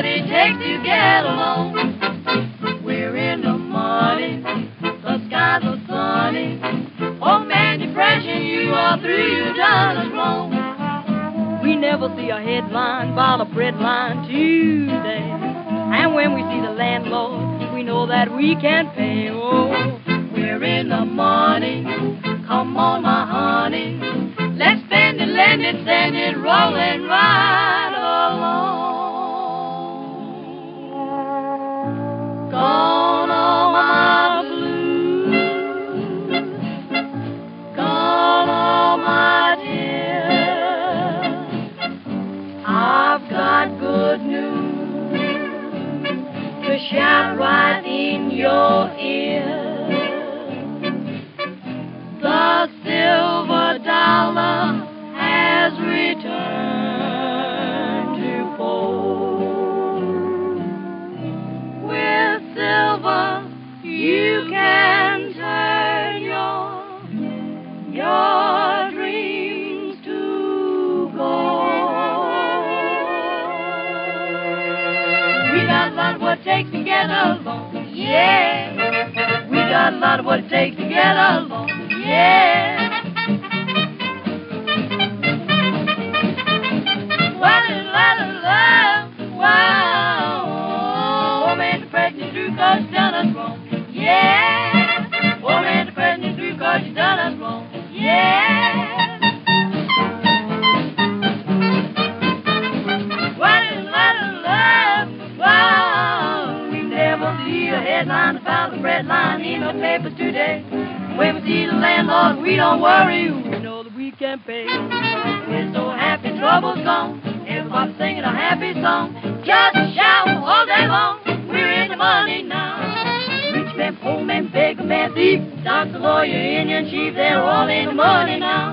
what it takes to get along. We're in the money, the skies are sunny. Oh man, depression, you are through, you done us wrong. We never see a headline about a bread line Tuesday. And when we see the landlord, we know that we can't pay. Oh, we're in the money. Come on, my honey. Let's spend it, lend it, send it, rolling right shout right in your ear. The silver dollar has returned to fold. With silver, you We got a lot of what it takes to get along. Yeah. We got a lot of what it takes to get along. Yeah. Well, love. Wow. Oh, man, the pregnant through you done us headline about the bread line in the papers today. When we see the landlord, we don't worry. We know that we can pay. We're so happy, trouble's gone. Everybody singing a happy song. Just shout all day long. We're in the money now. Rich man, poor man, beggar man, thief, doctor, lawyer, Indian chief, they're all in the money now.